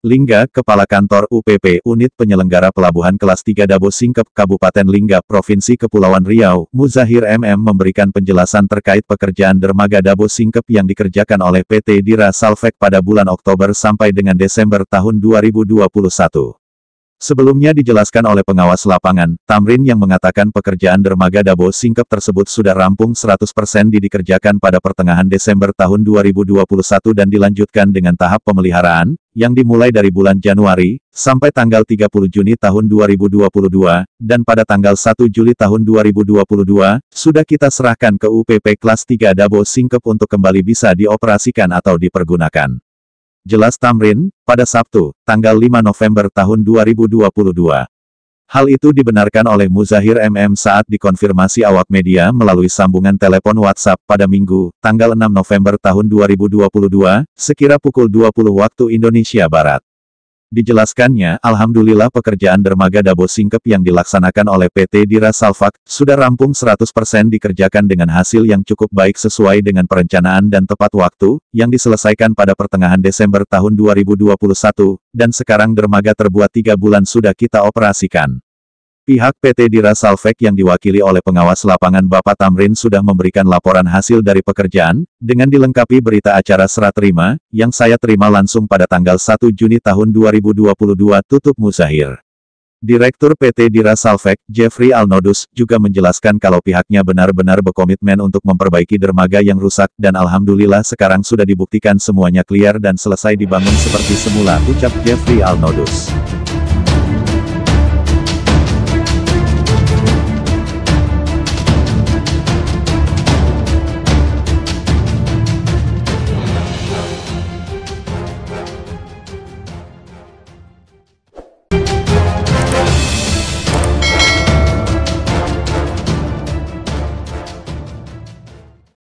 Lingga, Kepala Kantor UPP Unit Penyelenggara Pelabuhan Kelas 3 Dabo Singkep, Kabupaten Lingga, Provinsi Kepulauan Riau, Muzahir MM memberikan penjelasan terkait pekerjaan dermaga Dabo Singkep yang dikerjakan oleh PT Dira Salvek pada bulan Oktober sampai dengan Desember tahun 2021. Sebelumnya dijelaskan oleh pengawas lapangan, Tamrin yang mengatakan pekerjaan dermaga Dabo Singkep tersebut sudah rampung 100% dikerjakan pada pertengahan Desember tahun 2021 dan dilanjutkan dengan tahap pemeliharaan, yang dimulai dari bulan Januari, sampai tanggal 30 Juni tahun 2022, dan pada tanggal 1 Juli tahun 2022, sudah kita serahkan ke UPP kelas 3 Dabo Singkep untuk kembali bisa dioperasikan atau dipergunakan. Jelas Tamrin, pada Sabtu, tanggal 5 November tahun 2022. Hal itu dibenarkan oleh Muzahir MM saat dikonfirmasi awak media melalui sambungan telepon WhatsApp pada Minggu, tanggal 6 November tahun 2022, sekira pukul 20 waktu Indonesia Barat. Dijelaskannya, Alhamdulillah pekerjaan dermaga Dabo Singkep yang dilaksanakan oleh PT Dira Salfak, sudah rampung 100% dikerjakan dengan hasil yang cukup baik sesuai dengan perencanaan dan tepat waktu, yang diselesaikan pada pertengahan Desember tahun 2021, dan sekarang dermaga terbuat tiga bulan sudah kita operasikan. Pihak PT Dira Salvek yang diwakili oleh pengawas lapangan Bapak Tamrin sudah memberikan laporan hasil dari pekerjaan, dengan dilengkapi berita acara serah terima, yang saya terima langsung pada tanggal 1 Juni tahun 2022 tutup Musahir. Direktur PT Dira Salvek, Jeffrey Alnodus, juga menjelaskan kalau pihaknya benar-benar berkomitmen untuk memperbaiki dermaga yang rusak, dan Alhamdulillah sekarang sudah dibuktikan semuanya clear dan selesai dibangun seperti semula, ucap Jeffrey Alnodus.